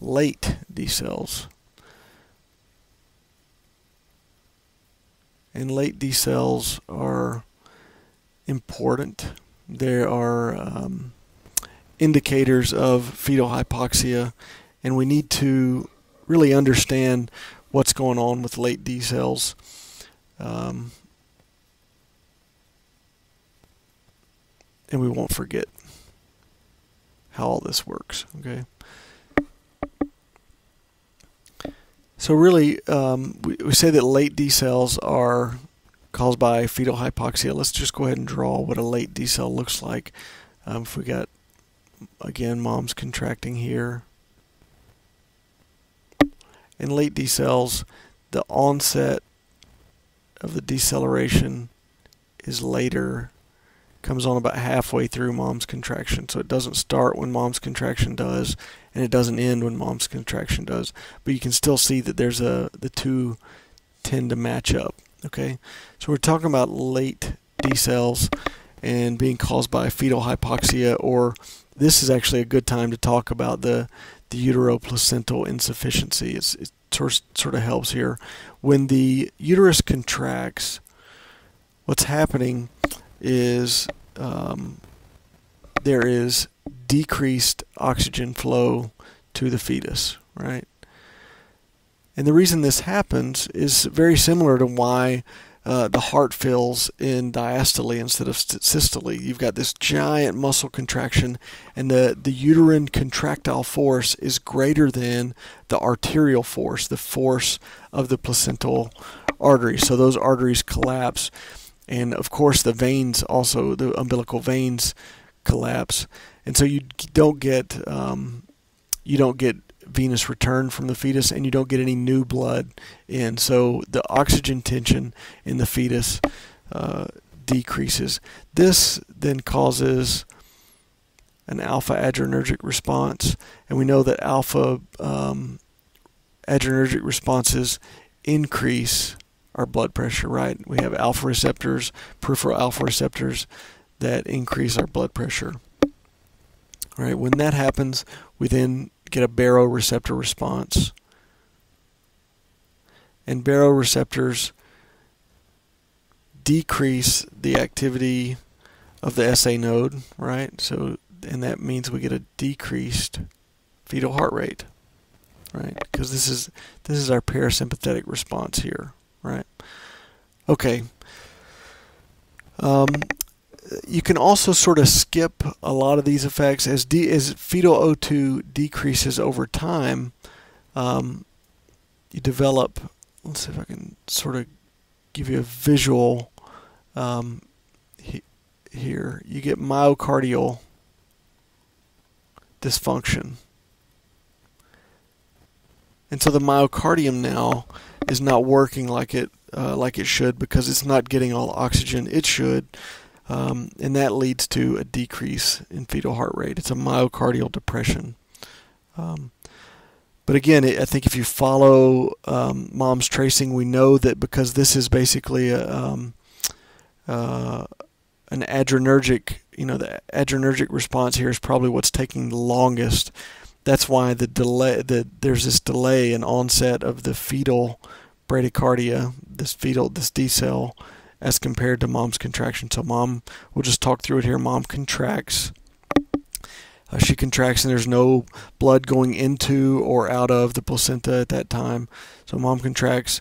late decels. And late decels are important. There are um, indicators of fetal hypoxia, and we need to really understand what's going on with late decels. Um, and we won't forget how all this works. Okay. So really, um, we, we say that late decels are caused by fetal hypoxia. Let's just go ahead and draw what a late decel looks like. Um, if we got again, mom's contracting here. In late decels, the onset of the deceleration is later, comes on about halfway through mom's contraction. So it doesn't start when mom's contraction does, and it doesn't end when mom's contraction does. But you can still see that there's a the two tend to match up. Okay, so we're talking about late decels and being caused by fetal hypoxia or this is actually a good time to talk about the the uteroplacental insufficiency. It's, it sort sort of helps here. When the uterus contracts, what's happening is um, there is decreased oxygen flow to the fetus, right? And the reason this happens is very similar to why uh, the heart fills in diastole instead of systole. You've got this giant muscle contraction, and the, the uterine contractile force is greater than the arterial force, the force of the placental arteries. So those arteries collapse, and of course the veins also, the umbilical veins collapse, and so you don't get um, you don't get venous return from the fetus and you don't get any new blood in. So the oxygen tension in the fetus uh, decreases. This then causes an alpha adrenergic response, and we know that alpha um, adrenergic responses increase our blood pressure, right? We have alpha receptors, peripheral alpha receptors that increase our blood pressure. All right, when that happens, we then get a baroreceptor response. And baroreceptors decrease the activity of the SA node, right? So, and that means we get a decreased fetal heart rate, right? Because this is this is our parasympathetic response here, right? Okay. Um, you can also sort of skip a lot of these effects as D, as fetal O2 decreases over time. Um, you develop. Let's see if I can sort of give you a visual um, he, here. You get myocardial dysfunction. And so the myocardium now is not working like it uh, like it should because it's not getting all oxygen it should um, and that leads to a decrease in fetal heart rate. It's a myocardial depression. Um, but again, I think if you follow um, mom's tracing, we know that because this is basically a, um, uh, an adrenergic, you know, the adrenergic response here is probably what's taking the longest. That's why the delay, the, there's this delay in onset of the fetal bradycardia, this fetal, this decel, as compared to mom's contraction. So mom, we'll just talk through it here. Mom contracts. Uh, she contracts and there's no blood going into or out of the placenta at that time. So mom contracts.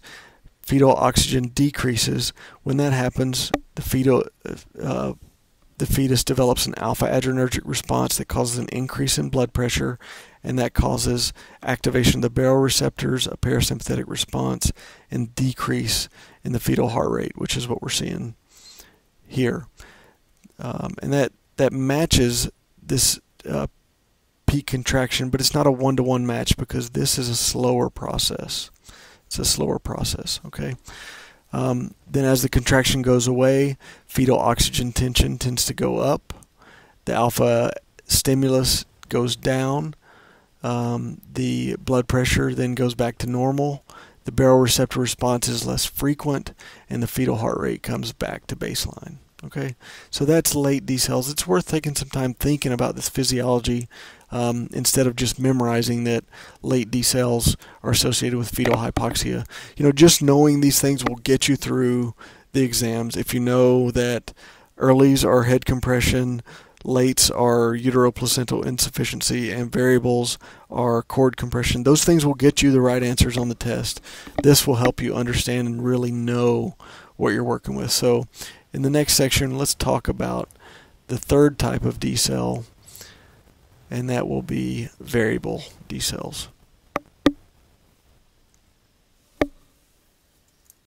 Fetal oxygen decreases. When that happens, the fetal uh, the fetus develops an alpha adrenergic response that causes an increase in blood pressure and that causes activation of the baroreceptors, a parasympathetic response, and decrease in the fetal heart rate, which is what we're seeing here. Um, and that, that matches this uh, peak contraction, but it's not a one to one match because this is a slower process. It's a slower process, okay? Um, then, as the contraction goes away, fetal oxygen tension tends to go up. The alpha stimulus goes down. Um, the blood pressure then goes back to normal. The baroreceptor response is less frequent, and the fetal heart rate comes back to baseline. Okay, so that's late decels. It's worth taking some time thinking about this physiology um, instead of just memorizing that late decels are associated with fetal hypoxia. You know, just knowing these things will get you through the exams. If you know that earlies are head compression, lates are uteroplacental insufficiency, and variables are cord compression, those things will get you the right answers on the test. This will help you understand and really know what you're working with. So, in the next section, let's talk about the third type of decel, and that will be variable decels.